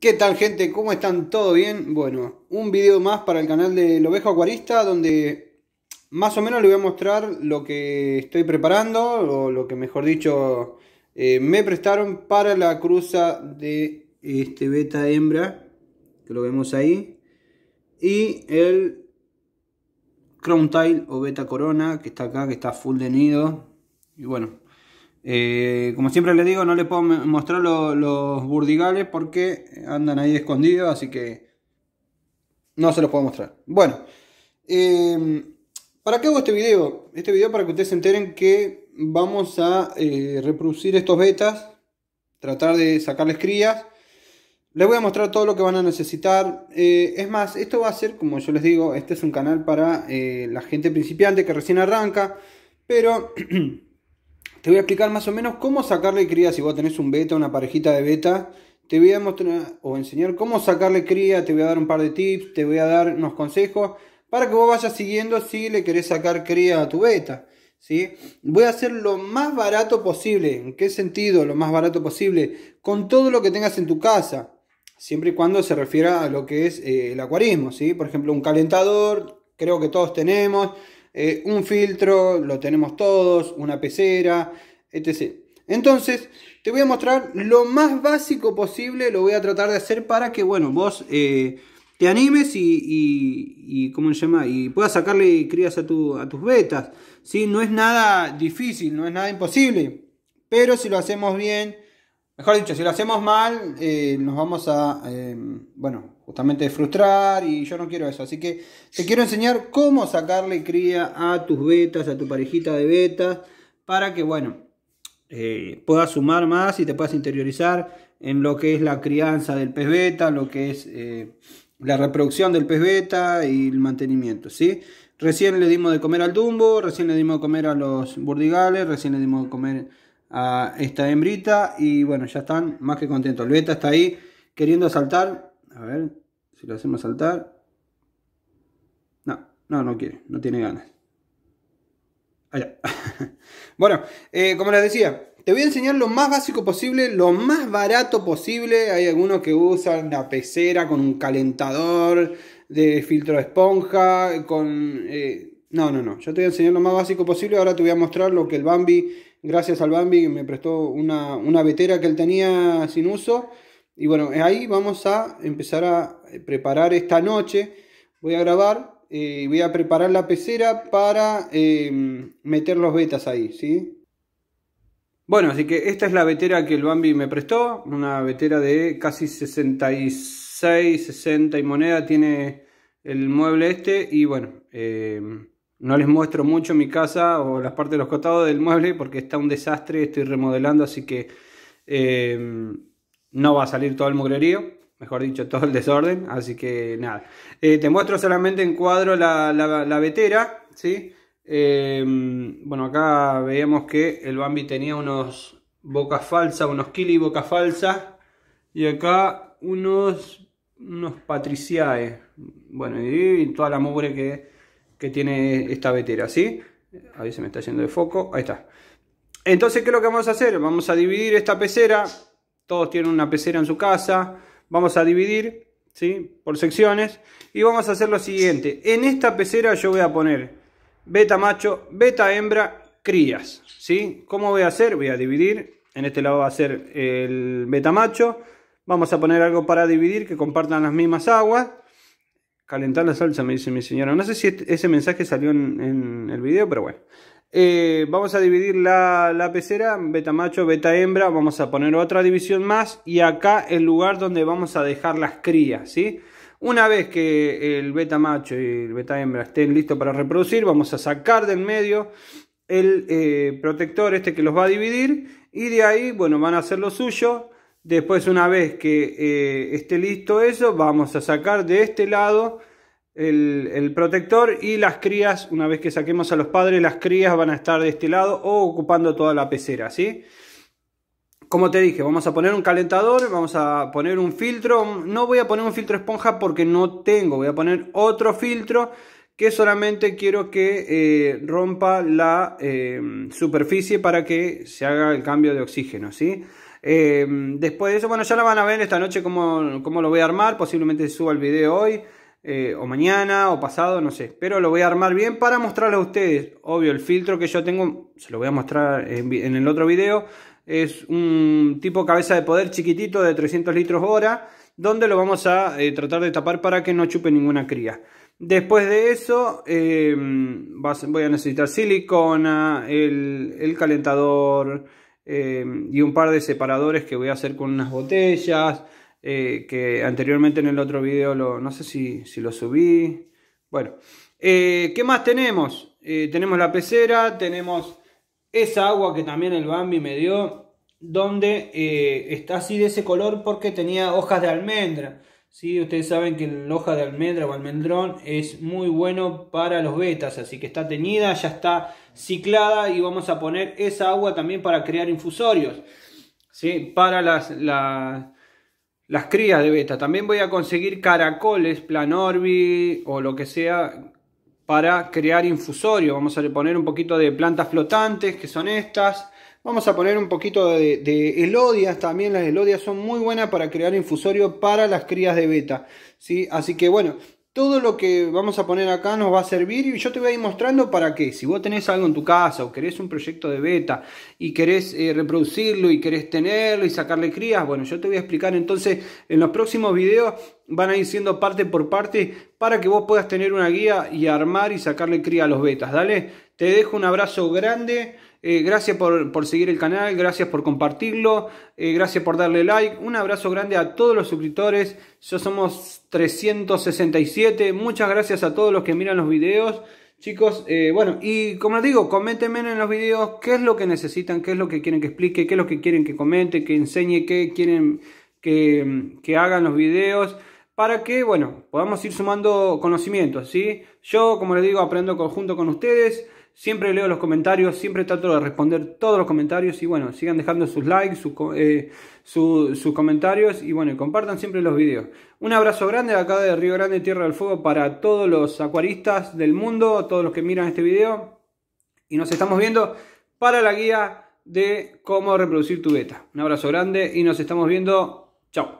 ¿Qué tal gente? ¿Cómo están? ¿Todo bien? Bueno, un video más para el canal de Ovejo Acuarista donde más o menos le voy a mostrar lo que estoy preparando o lo que mejor dicho eh, me prestaron para la cruza de este beta hembra que lo vemos ahí y el crown tail o beta corona que está acá que está full de nido y bueno eh, como siempre les digo, no les puedo mostrar los burdigales porque andan ahí escondidos, así que no se los puedo mostrar. Bueno, em, ¿para qué hago este video? Este video para que ustedes se enteren que vamos a eh, reproducir estos betas, tratar de sacarles crías. Les voy a mostrar todo lo que van a necesitar. Eh, es más, esto va a ser, como yo les digo, este es un canal para la gente principiante que recién arranca, pero... Te voy a explicar más o menos cómo sacarle cría si vos tenés un beta, una parejita de beta. Te voy a mostrar o enseñar cómo sacarle cría, te voy a dar un par de tips, te voy a dar unos consejos para que vos vayas siguiendo si le querés sacar cría a tu beta. ¿sí? Voy a hacer lo más barato posible. ¿En qué sentido? Lo más barato posible. Con todo lo que tengas en tu casa. Siempre y cuando se refiera a lo que es eh, el acuarismo. ¿sí? Por ejemplo, un calentador, creo que todos tenemos. Eh, un filtro, lo tenemos todos, una pecera, etc. Entonces, te voy a mostrar lo más básico posible, lo voy a tratar de hacer para que, bueno, vos eh, te animes y, y, ¿cómo se llama? Y puedas sacarle crías a, tu, tus betas. ¿sí? No es nada difícil, no es nada imposible, pero si lo hacemos bien, mejor dicho, si lo hacemos mal, eh, nos vamos a, bueno, justamente frustrar y yo no quiero eso. Así que te quiero enseñar cómo sacarle cría a tus betas, a tu parejita de betas, para que, bueno, eh, puedas sumar más y te puedas interiorizar en lo que es la crianza del pez beta, lo que es eh, la reproducción del pez beta y el mantenimiento, ¿sí? Recién le dimos de comer al dumbo, recién le dimos de comer a los burdigales, recién le dimos de comer a esta hembrita y bueno, ya están más que contentos. El beta está ahí queriendo saltar, a ver si lo hacemos saltar. No, no, no quiere, no tiene ganas. Allá. bueno, eh, como les decía, te voy a enseñar lo más básico posible, lo más barato posible. Hay algunos que usan la pecera con un calentador de filtro de esponja, con... Eh, no, no, no. Yo te voy a enseñar lo más básico posible. Ahora te voy a mostrar lo que el Bambi, gracias al Bambi, me prestó una, una vetera que él tenía sin uso. Y bueno, ahí vamos a empezar a preparar esta noche. Voy a grabar y eh, voy a preparar la pecera para eh, meter los betas ahí, ¿sí? Bueno, así que esta es la vetera que el Bambi me prestó. Una vetera de casi 66, 60 y moneda tiene el mueble este. Y bueno, eh, no les muestro mucho mi casa o las partes de los costados del mueble porque está un desastre. Estoy remodelando, así que no va a salir todo el mugrerío, mejor dicho, todo el desorden, así que nada. Eh, te muestro solamente en cuadro la, la, vetera, ¿sí? Em, bueno, acá veíamos que el Bambi tenía unos bocas falsas, unos kili boca falsa, y acá unos, unos patriciae, bueno, y, toda la mugre que, que tiene esta vetera, ¿sí? Ahí se me está yendo de foco, ahí está. Entonces, ¿qué es lo que vamos a hacer? Vamos a dividir esta pecera todos tienen una pecera en su casa, vamos a dividir ¿sí? por secciones y vamos a hacer lo siguiente, en esta pecera yo voy a poner beta macho, beta hembra, crías, ¿sí? ¿Cómo voy a hacer? Voy a dividir, en este lado va a ser el beta macho, vamos a poner algo para dividir que compartan las mismas aguas, calentar la salsa me dice mi señora, no sé si este, ese mensaje salió en, en el video, pero bueno. Eh, vamos a dividir la, pecera, beta macho, beta hembra, vamos a poner otra división más y acá el lugar donde vamos a dejar las crías, ¿sí? Una vez que el beta macho y el beta hembra estén listos para reproducir, vamos a sacar del medio el eh, protector este que los va a dividir y de ahí, bueno, van a hacer lo suyo. Después, una vez que eh, esté listo eso, vamos a sacar de este lado el, protector y las crías, una vez que saquemos a los padres, las crías van a estar de este lado o ocupando toda la pecera, ¿sí? Como te dije, vamos a poner un calentador, vamos a poner un filtro. No voy a poner un filtro esponja porque no tengo, voy a poner otro filtro que solamente quiero que eh, rompa la eh, superficie para que se haga el cambio de oxígeno, ¿sí? Eh, después de eso, bueno, ya la van a ver esta noche cómo, cómo lo voy a armar. Posiblemente suba el video hoy, eh, o mañana, o pasado, no sé. Pero lo voy a armar bien para mostrarle a ustedes. Obvio, el filtro que yo tengo, se lo voy a mostrar en, el otro video. Es un tipo cabeza de poder chiquitito de 300 litros hora, donde lo vamos a eh, tratar de tapar para que no chupe ninguna cría. Después de eso voy a necesitar silicona, el, el calentador, Em, y un par de separadores que voy a hacer con unas botellas, eh, que anteriormente en el otro video lo, no sé si, si lo subí. Bueno, eh, ¿qué más tenemos? Eh, tenemos la pecera, tenemos esa agua que también el Bambi me dio, donde está así de ese color porque tenía hojas de almendra. ¿sí? Ustedes saben que la hoja de almendra o almendrón es muy bueno para los betas, así que está teñida, ya está ciclada y vamos a poner esa agua también para crear infusorios, ¿sí? Para las, las crías de beta. También voy a conseguir caracoles, planorbi o lo que sea para crear infusorio. Vamos a poner un poquito de plantas flotantes, que son estas. Vamos a poner un poquito de, elodias también. Las elodias son muy buenas para crear infusorio para las crías de beta. ¿sí? Así que bueno, todo lo que vamos a poner acá nos va a servir y yo te voy a ir mostrando para qué. Si vos tenés algo en tu casa o querés un proyecto de beta y querés eh, reproducirlo y querés tenerlo y sacarle crías, bueno, yo te voy a explicar entonces en los próximos videos van a ir siendo parte por parte para que vos puedas tener una guía y armar y sacarle cría a los betas. Dale, te dejo un abrazo grande. Eh, gracias por, seguir el canal, gracias por compartirlo, eh, gracias por darle like. Un abrazo grande a todos los suscriptores. Ya somos 367. Muchas gracias a todos los que miran los videos. Chicos, eh, bueno, y como les digo, coméntenme en los videos qué es lo que necesitan, qué es lo que quieren que explique, qué es lo que quieren que comente, que enseñe, qué quieren que, que hagan los videos para que, bueno, podamos ir sumando conocimientos, ¿sí? Yo, como les digo, aprendo conjunto con ustedes. Siempre leo los comentarios, siempre trato de responder todos los comentarios y bueno, sigan dejando sus likes, eh, sus comentarios y bueno, compartan siempre los videos. Un abrazo grande de acá de Río Grande, Tierra del Fuego para todos los acuaristas del mundo, todos los que miran este video y nos estamos viendo para la guía de cómo reproducir tu beta. Un abrazo grande y nos estamos viendo. Chao.